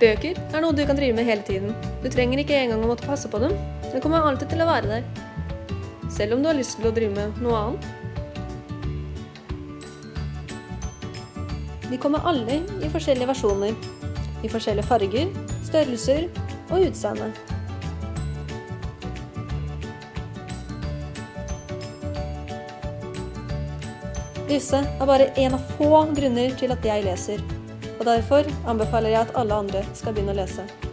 Bøker er noe du kan drive med hele tiden. Du trenger ikke engang å måtte passe på dem. De kommer alltid til å være der. Selv om du har lyst til å drive med noe annet. De kommer alle i forskjellige versjoner. I forskjellige farger, størrelser og utseende. Disse er bare en av få grunner til at jeg leser, og derfor anbefaler jeg at alle andre skal begynne å lese.